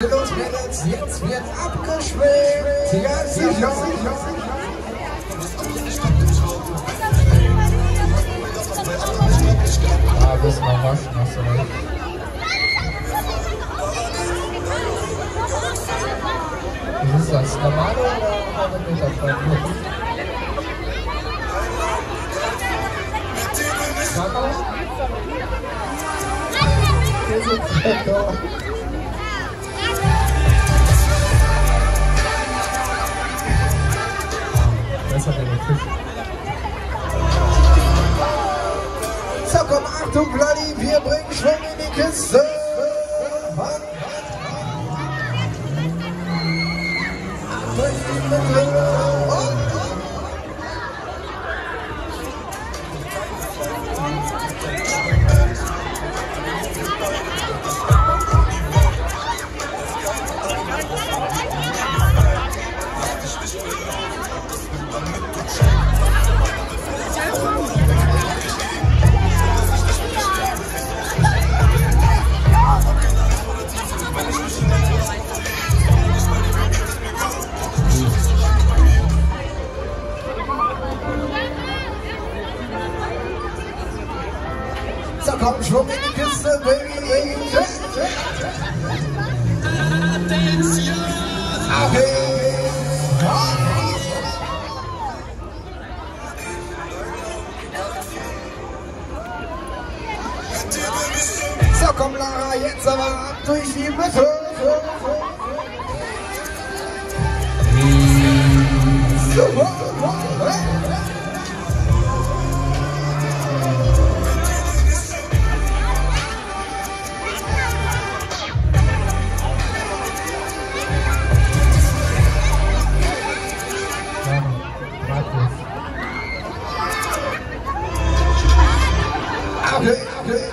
Los Mädels, jetzt wird abgeschwimmt. Ja, sicher. Ah, das mal waschen, hast du recht. Was ist das? Normale oder mit Meterfreund? Kakao? Das ist Kakao. So, komm, Achtung, Vladi, wir bringen Schwung in die Kiste. Mann. So, komm, Schwung in die Kiste, Baby. So, komm, Lara, jetzt aber ab durch die Mitte.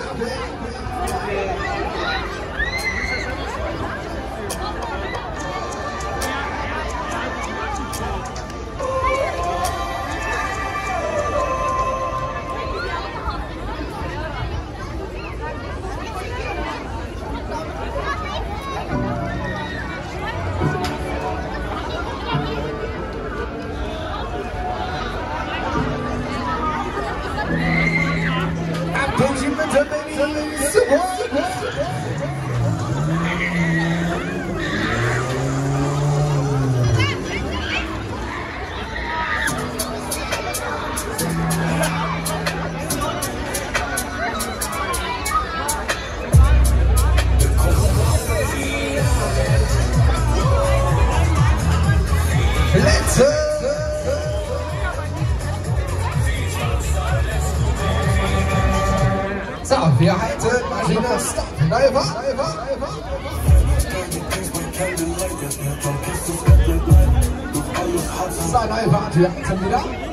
Amém. Mitte, صافي حيت الماجينة صافي لايفا لايفا لايفا لايفا عطيها كملة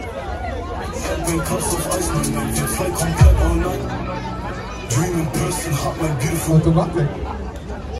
Automatic.